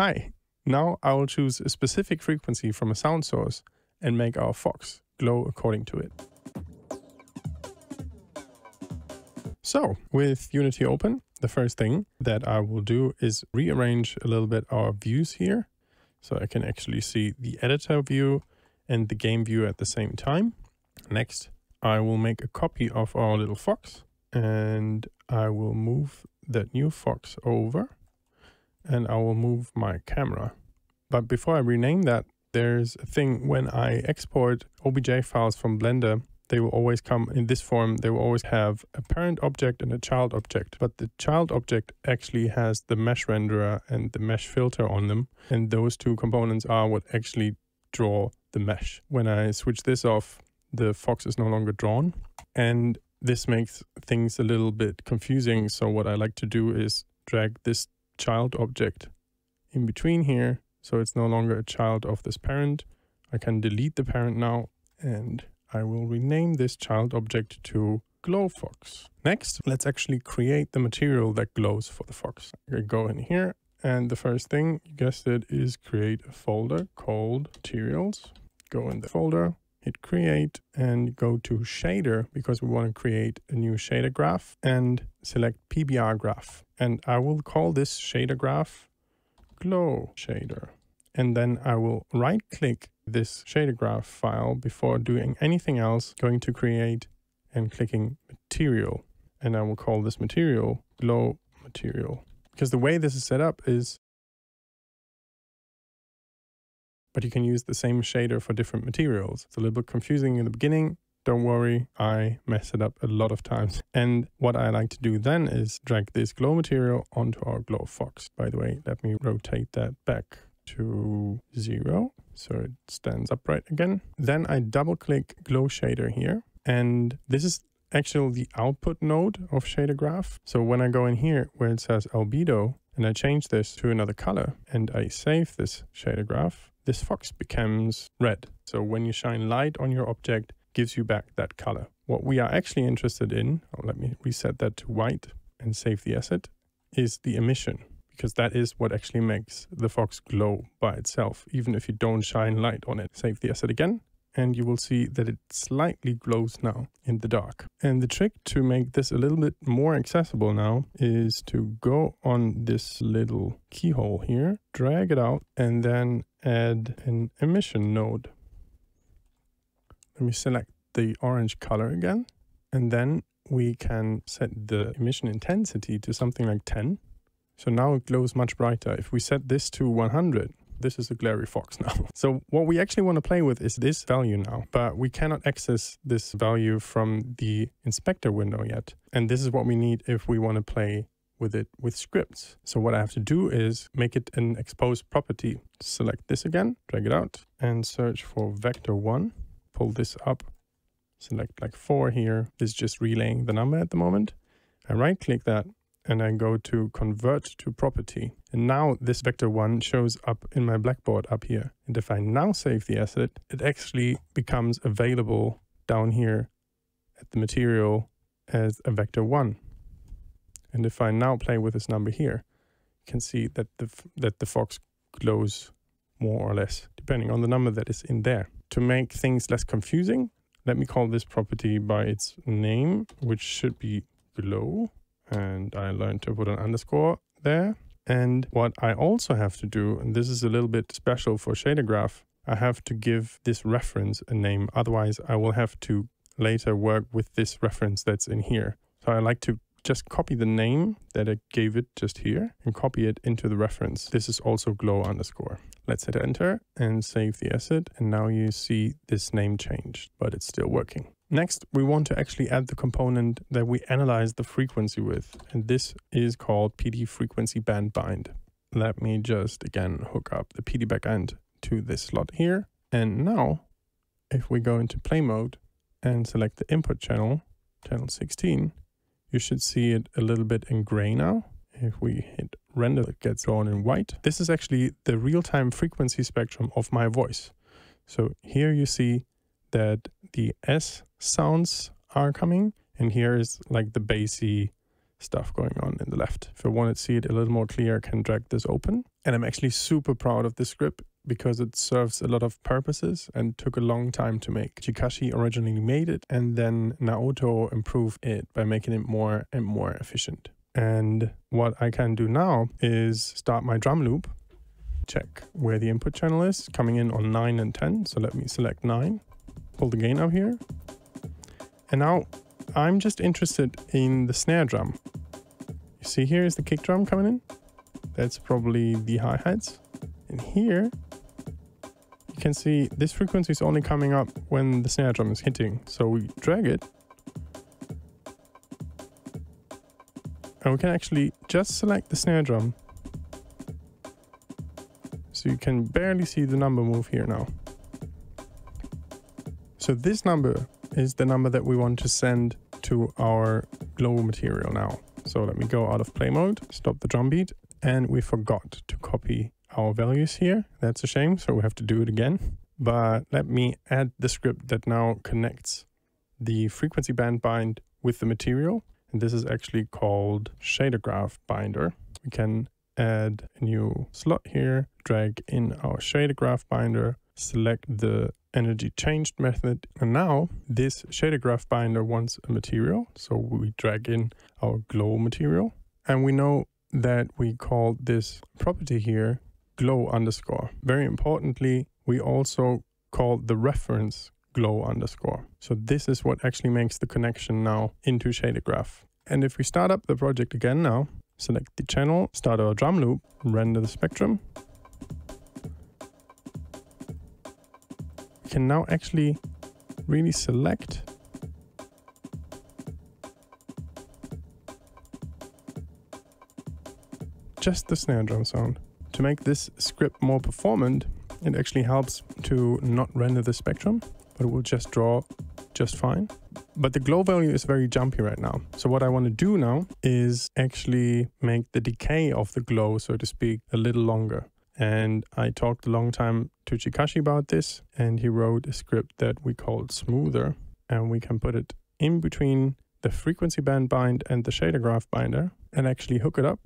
Hi, now I will choose a specific frequency from a sound source and make our fox glow according to it. So with Unity open, the first thing that I will do is rearrange a little bit our views here. So I can actually see the editor view and the game view at the same time. Next, I will make a copy of our little fox and I will move that new fox over and I will move my camera. But before I rename that, there's a thing when I export OBJ files from Blender, they will always come in this form. They will always have a parent object and a child object. But the child object actually has the mesh renderer and the mesh filter on them. And those two components are what actually draw the mesh. When I switch this off, the fox is no longer drawn. And this makes things a little bit confusing. So what I like to do is drag this child object in between here. So it's no longer a child of this parent. I can delete the parent now and I will rename this child object to glow fox. Next, let's actually create the material that glows for the fox. I go in here and the first thing, you guessed it, is create a folder called materials. Go in the folder, hit create and go to shader because we want to create a new shader graph and select PBR graph. And I will call this shader graph glow shader. And then I will right click this shader graph file before doing anything else, going to create and clicking material. And I will call this material glow material. Because the way this is set up is but you can use the same shader for different materials. It's a little bit confusing in the beginning. Don't worry, I mess it up a lot of times. And what I like to do then is drag this glow material onto our glow fox. By the way, let me rotate that back to zero so it stands upright again. Then I double click glow shader here and this is actually the output node of shader graph. So when I go in here where it says albedo and I change this to another color and I save this shader graph, this fox becomes red. So when you shine light on your object, gives you back that color. What we are actually interested in, oh, let me reset that to white and save the asset, is the emission because that is what actually makes the fox glow by itself, even if you don't shine light on it. Save the asset again and you will see that it slightly glows now in the dark. And the trick to make this a little bit more accessible now is to go on this little keyhole here, drag it out, and then add an emission node. Let me select the orange color again, and then we can set the emission intensity to something like 10. So now it glows much brighter. If we set this to 100, this is a glary fox now. So what we actually want to play with is this value now, but we cannot access this value from the inspector window yet. And this is what we need if we want to play with it with scripts. So what I have to do is make it an exposed property. Select this again, drag it out and search for vector one, pull this up, select like four here. This is just relaying the number at the moment. I right click that and I go to convert to property. And now this vector one shows up in my blackboard up here. And if I now save the asset, it actually becomes available down here at the material as a vector one. And if I now play with this number here, you can see that the, that the fox glows more or less, depending on the number that is in there. To make things less confusing, let me call this property by its name, which should be glow and I learned to put an underscore there. And what I also have to do, and this is a little bit special for shader graph, I have to give this reference a name. Otherwise, I will have to later work with this reference that's in here. So I like to just copy the name that I gave it just here and copy it into the reference. This is also glow underscore. Let's hit enter and save the asset. And now you see this name changed, but it's still working. Next, we want to actually add the component that we analyze the frequency with, and this is called PD frequency band bind. Let me just again hook up the PD backend to this slot here. And now, if we go into play mode and select the input channel, channel 16, you should see it a little bit in gray now. If we hit render, it gets drawn in white. This is actually the real-time frequency spectrum of my voice. So here you see that the S sounds are coming. And here is like the bassy stuff going on in the left. If I want to see it a little more clear, I can drag this open. And I'm actually super proud of this script because it serves a lot of purposes and took a long time to make. Chikashi originally made it and then Naoto improved it by making it more and more efficient. And what I can do now is start my drum loop, check where the input channel is, coming in on 9 and 10. So let me select 9, pull the gain up here. And now I'm just interested in the snare drum. You see here is the kick drum coming in. That's probably the hi-hats. And here you can see this frequency is only coming up when the snare drum is hitting. So we drag it. And we can actually just select the snare drum. So you can barely see the number move here now. So this number is the number that we want to send to our glow material now. So let me go out of play mode, stop the drum beat, and we forgot to copy our values here. That's a shame, so we have to do it again. But let me add the script that now connects the frequency band bind with the material. And this is actually called shader graph binder. We can add a new slot here, drag in our shader graph binder, select the energy changed method. And now this shader graph binder wants a material. So we drag in our glow material and we know that we call this property here glow underscore. Very importantly, we also call the reference glow underscore. So this is what actually makes the connection now into shader graph. And if we start up the project again now, select the channel, start our drum loop, render the spectrum. Can now actually really select just the snare drum sound. To make this script more performant, it actually helps to not render the spectrum, but it will just draw just fine. But the glow value is very jumpy right now. So what I want to do now is actually make the decay of the glow, so to speak, a little longer. And I talked a long time to Chikashi about this, and he wrote a script that we called smoother, and we can put it in between the frequency band bind and the shader graph binder and actually hook it up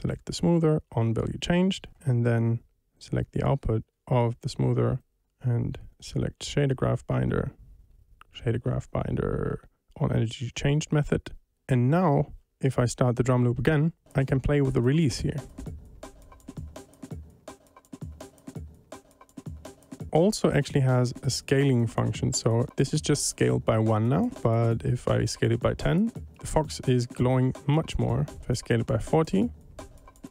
select the smoother on value changed, and then select the output of the smoother and select shader graph binder, shader graph binder on energy changed method. And now if I start the drum loop again, I can play with the release here. also actually has a scaling function. So this is just scaled by one now, but if I scale it by 10, the Fox is glowing much more. If I scale it by 40, it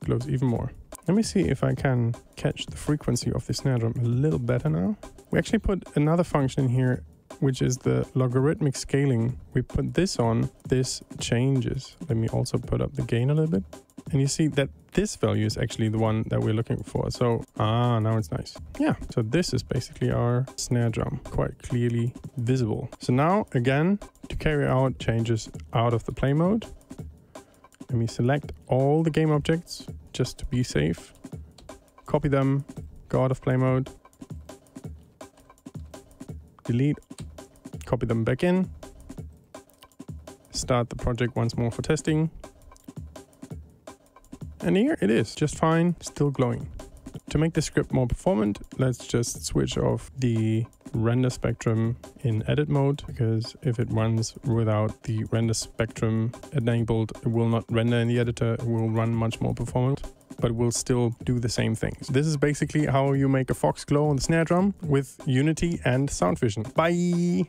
glows even more. Let me see if I can catch the frequency of the snare drum a little better now. We actually put another function in here, which is the logarithmic scaling. We put this on, this changes. Let me also put up the gain a little bit. And you see that this value is actually the one that we're looking for. So, ah, now it's nice. Yeah, so this is basically our snare drum, quite clearly visible. So now, again, to carry out changes out of the play mode, let me select all the game objects just to be safe. Copy them, go out of play mode, delete, copy them back in, start the project once more for testing. And here it is, just fine, still glowing. To make the script more performant, let's just switch off the render spectrum in edit mode because if it runs without the render spectrum enabled, it will not render in the editor, it will run much more performant but will still do the same things. This is basically how you make a fox glow on the snare drum with Unity and SOUNDVISION. Bye!